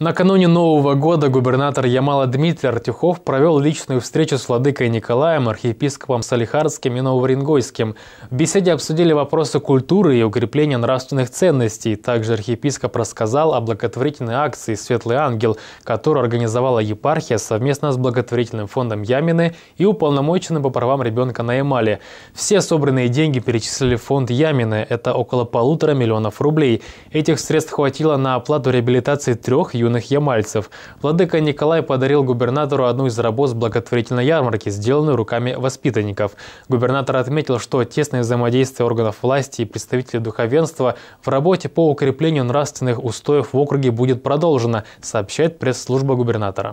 Накануне Нового года губернатор Ямала Дмитрий Артюхов провел личную встречу с владыкой Николаем, архиепископом Салихардским и Нововоренгойским. В беседе обсудили вопросы культуры и укрепления нравственных ценностей. Также архиепископ рассказал о благотворительной акции «Светлый ангел», которую организовала епархия совместно с благотворительным фондом Ямины и уполномоченным по правам ребенка на Ямале. Все собранные деньги перечислили в фонд Ямины. Это около полутора миллионов рублей. Этих средств хватило на оплату реабилитации трех юных ямальцев. Владыка Николай подарил губернатору одну из работ с благотворительной ярмарки, сделанную руками воспитанников. Губернатор отметил, что тесное взаимодействие органов власти и представителей духовенства в работе по укреплению нравственных устоев в округе будет продолжено, сообщает пресс-служба губернатора.